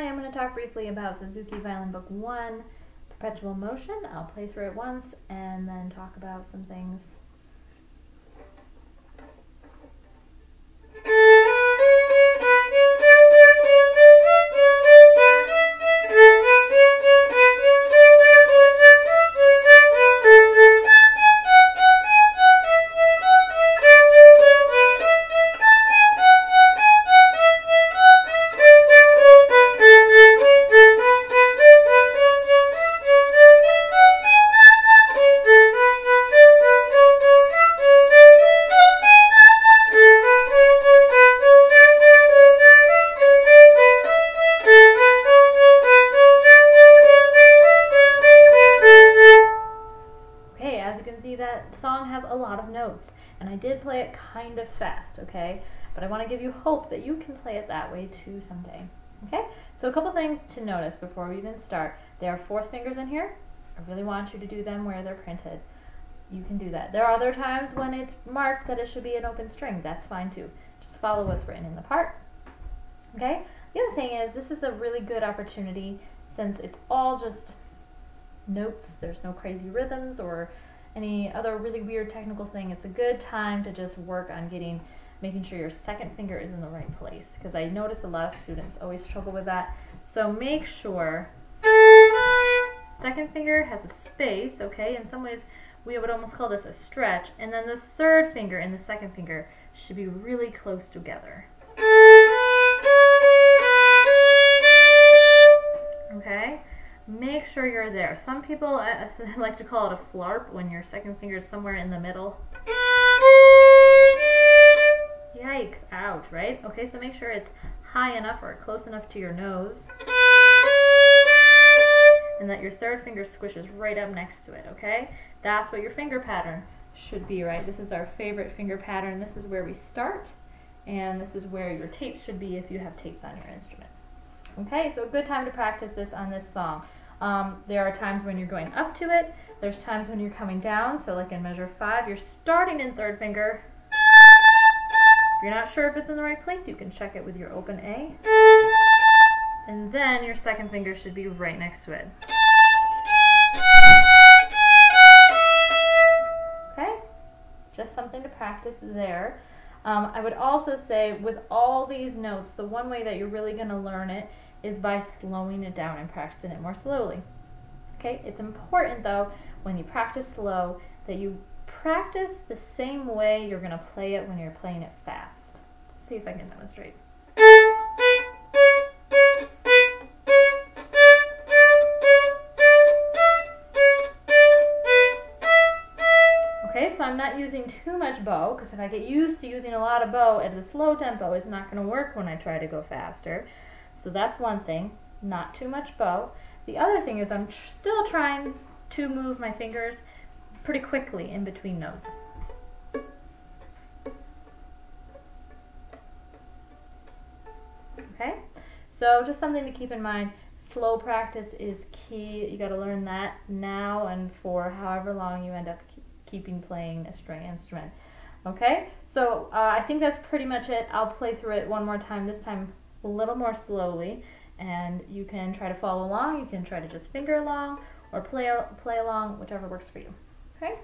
I am going to talk briefly about Suzuki Violin Book 1, Perpetual Motion. I'll play through it once and then talk about some things song has a lot of notes, and I did play it kind of fast, okay? But I want to give you hope that you can play it that way too someday. Okay, so a couple things to notice before we even start. There are fourth fingers in here. I really want you to do them where they're printed. You can do that. There are other times when it's marked that it should be an open string. That's fine too. Just follow what's written in the part. Okay, the other thing is this is a really good opportunity since it's all just notes. There's no crazy rhythms or any other really weird technical thing, it's a good time to just work on getting, making sure your second finger is in the right place. Because I notice a lot of students always struggle with that. So make sure second finger has a space, okay? In some ways, we would almost call this a stretch. And then the third finger and the second finger should be really close together. Make sure you're there. Some people uh, like to call it a flarp when your second finger is somewhere in the middle. Yikes, ouch, right? Okay, so make sure it's high enough or close enough to your nose. And that your third finger squishes right up next to it, okay? That's what your finger pattern should be, right? This is our favorite finger pattern. This is where we start, and this is where your tape should be if you have tapes on your instrument. Okay, so a good time to practice this on this song. Um, there are times when you're going up to it. There's times when you're coming down. So like in measure five, you're starting in third finger. If you're not sure if it's in the right place, you can check it with your open A. And then your second finger should be right next to it. Okay? Just something to practice there. Um, I would also say with all these notes, the one way that you're really going to learn it is by slowing it down and practicing it more slowly. Okay, it's important though when you practice slow that you practice the same way you're going to play it when you're playing it fast. Let's see if I can demonstrate. Okay, so I'm not using too much bow because if I get used to using a lot of bow at a slow tempo, it's not going to work when I try to go faster. So that's one thing, not too much bow. The other thing is I'm tr still trying to move my fingers pretty quickly in between notes. Okay, so just something to keep in mind. Slow practice is key. You got to learn that now and for however long you end up keeping playing a string instrument. Okay, so uh, I think that's pretty much it. I'll play through it one more time, this time a little more slowly and you can try to follow along. You can try to just finger along or play, play along, whichever works for you. Okay?